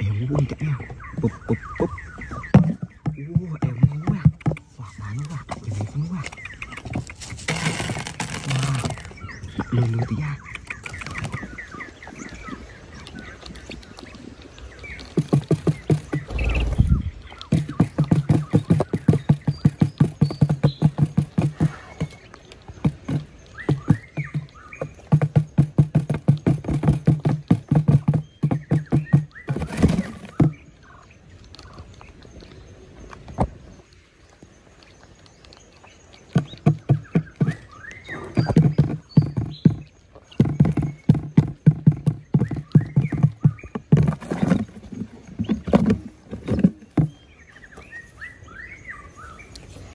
em eo buông chảy nha bụp bụp bụp ô eo ngon quá. Wow bán quá. Giờ này phấn quá. Wow lừa lừa tí ra